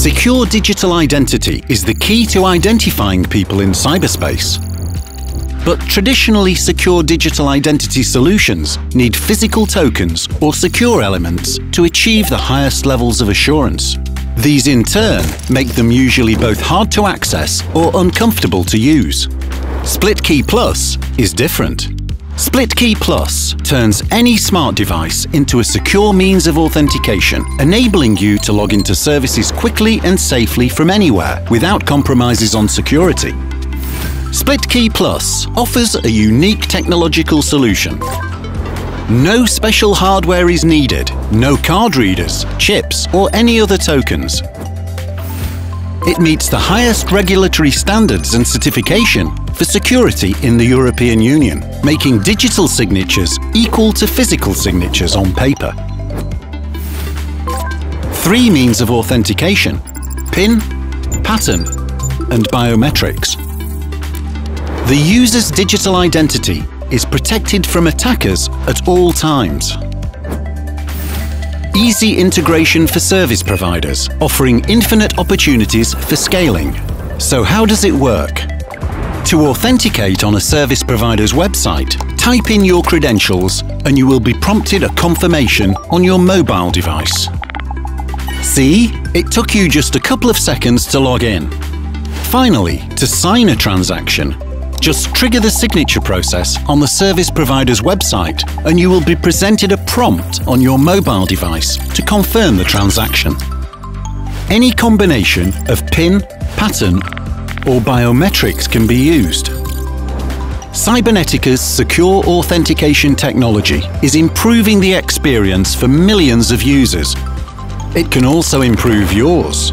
Secure digital identity is the key to identifying people in cyberspace. But traditionally secure digital identity solutions need physical tokens or secure elements to achieve the highest levels of assurance. These in turn make them usually both hard to access or uncomfortable to use. Split Key Plus is different. Split Key Plus turns any smart device into a secure means of authentication, enabling you to log into services quickly and safely from anywhere without compromises on security. Split Key Plus offers a unique technological solution. No special hardware is needed, no card readers, chips or any other tokens. It meets the highest regulatory standards and certification for security in the European Union, making digital signatures equal to physical signatures on paper. Three means of authentication PIN, pattern, and biometrics. The user's digital identity is protected from attackers at all times. Easy integration for service providers, offering infinite opportunities for scaling. So how does it work? To authenticate on a service provider's website, type in your credentials and you will be prompted a confirmation on your mobile device. See? It took you just a couple of seconds to log in. Finally, to sign a transaction, just trigger the signature process on the service provider's website and you will be presented a prompt on your mobile device to confirm the transaction. Any combination of PIN, pattern or biometrics can be used. Cybernetica's secure authentication technology is improving the experience for millions of users. It can also improve yours.